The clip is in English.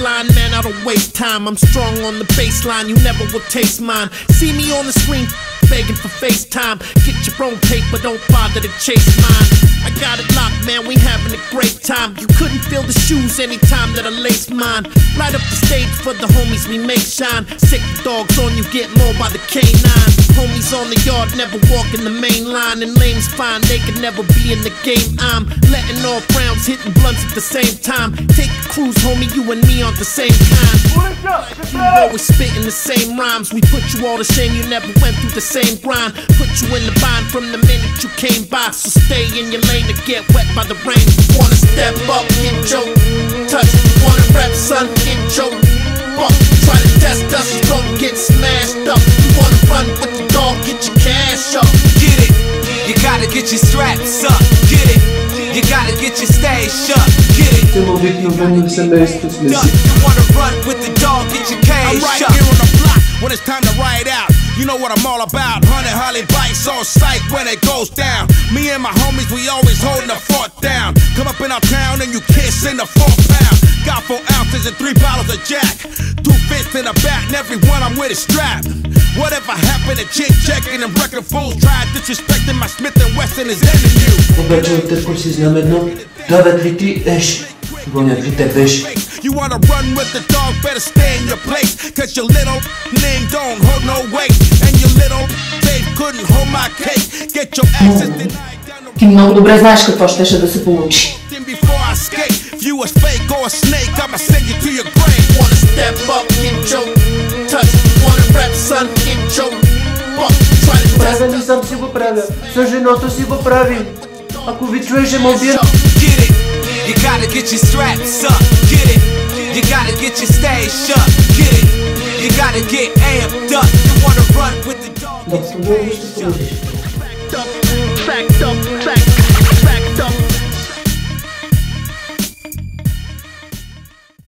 I don't waste time. I'm strong on the baseline, you never will taste mine. See me on the screen, begging for FaceTime. Get your own paper, don't bother to chase mine. I got it locked, man, we having a great time. You couldn't feel the shoes anytime that I lace mine. Light up the stage for the homies, we make shine. Sick dogs on you, get more by the K9. On the yard, never walk in the main line. And lanes fine, they can never be in the game. I'm letting off rounds, hitting blunts at the same time. Take a cruise, homie, you and me on the same kind. You always spitting the same rhymes. We put you all to shame, you never went through the same grind. Put you in the bind from the minute you came by. So stay in your lane to get wet by the rain. Wanna step up, get choked, get your straps up. Get it, you gotta get your stash up. Get it. W tym obiekniowanym semestru w Duck, sensie you wanna run with the dog, get your I'm right up. here on the block when it's time to ride out. You know what I'm all about. Hundred Harley bikes on sight when it goes down. Me and my homies, we always holding the fort down. Come up in our town and you kiss in the four pound. Got four ounces and three bottles of Jack. Two fists in the back and everyone I'm with is strapped. Whatever happened to chick checking and wrecking fools? Tried disrespecting my Smith and Wesson is ending you. Обаче от какво си знамено, дават ли ти еш? Гонят ли те веш? You wanna run with the dog, better stay in your place. Cause your little name don't hold no weight. And your little babe couldn't hold my cake. Get your access denied down the Ти много добре знаеш какво щеше да се получи. road before I skate. If you was fake or a snake, I'ma send you to your grave. Wanna step up, get choked, try to test Правя ли сам си го правя? С женото си го правим. Ако ви чуеше мобил... Get it, you gotta get your straps up. Get it, you gotta get your stash up. Get it, you gotta get amped up. You wanna run with the dog. Да, продължи ще продължиш. up, fact up, fact, fact up.